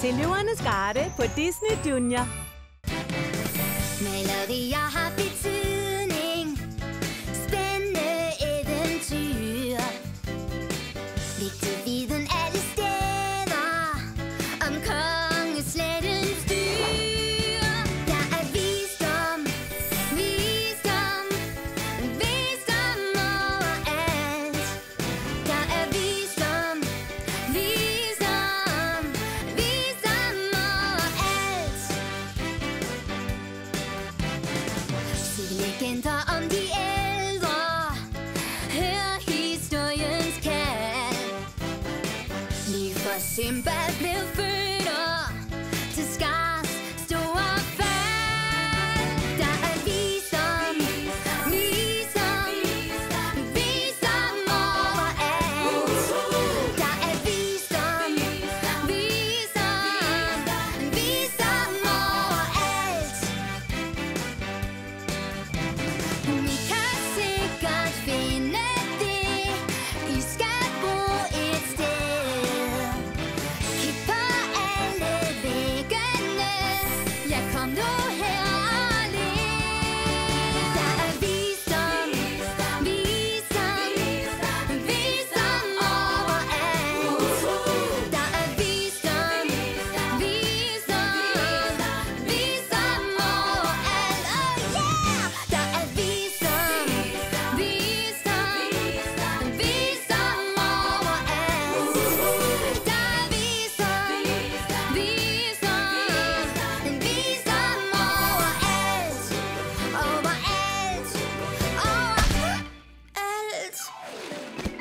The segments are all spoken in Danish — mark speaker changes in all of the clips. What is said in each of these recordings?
Speaker 1: til Løvernes Garde på Disney Junior.
Speaker 2: Malerier Lige fra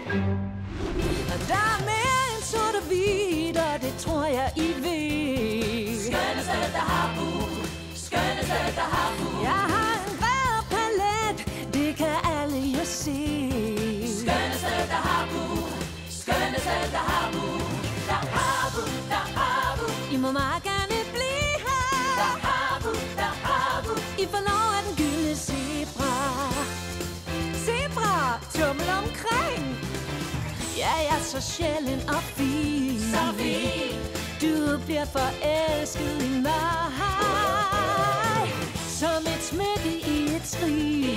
Speaker 2: Der er
Speaker 1: mere end sort og hvidt, og det tror jeg, I ved.
Speaker 3: Skønne der har bu. Skønne der har bu.
Speaker 1: Jeg har en bred palet, det kan alle jo se.
Speaker 3: Skønne der har bu. Skønne der har bu. Der har bu. Der har bu.
Speaker 1: I må meget gerne blive her.
Speaker 3: Der har bu. Der har bu.
Speaker 1: I får lov af Ja, jeg er så sjælden og fin.
Speaker 3: Så fin.
Speaker 1: Du bliver forelsket i mig. Som et smykke i et skrig.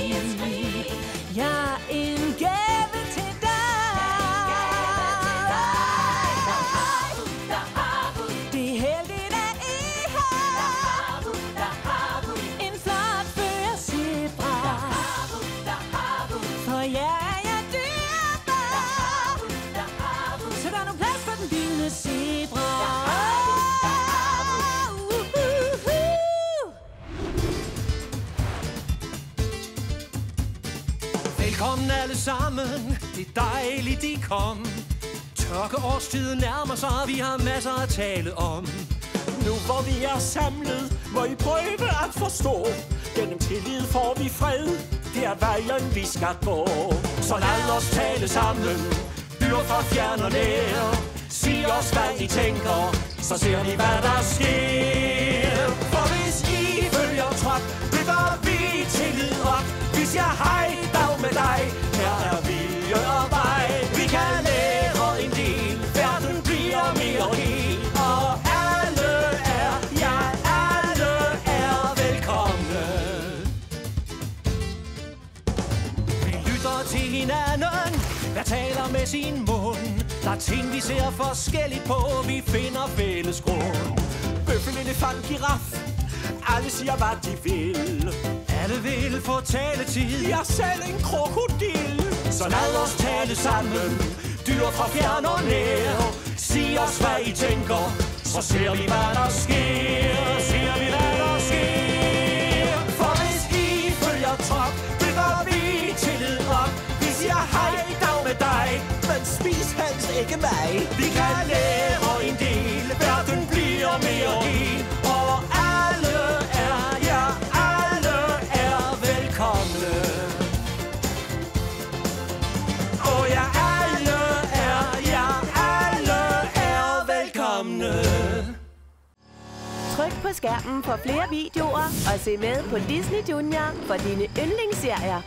Speaker 4: Velkommen alle sammen, det er dejligt, I kom. Tørkeårstiden nærmer sig, vi har masser at tale om.
Speaker 5: Nu hvor vi er samlet, må I prøve at forstå. Gennem tillid får vi fred, det er vejen vi skal gå.
Speaker 4: Så lad os tale sammen, byer fra fjern og nær. Sig os, hvad I tænker, så ser vi, hvad der sker. Til hinanden, der taler med sin mund. Der er ting, vi ser forskelligt på, vi finder fælles grund.
Speaker 5: Bøffel, elefant, giraf, alle siger hvad de vil.
Speaker 4: Alle vil få taletid,
Speaker 5: Jeg er selv en krokodil.
Speaker 4: så lad os tale sammen. Dyr fra fjern og nær, sig os, hvad I tænker, så ser vi, hvad der sker. Ser vi, hvad
Speaker 5: ikke mig.
Speaker 4: Vi kan lære en del, verden bliver mere hel, og alle er, ja, alle er velkomne. Og ja, alle er, ja, alle er velkomne.
Speaker 1: Tryk på skærmen for flere videoer og se med på Disney Junior for dine yndlingsserier.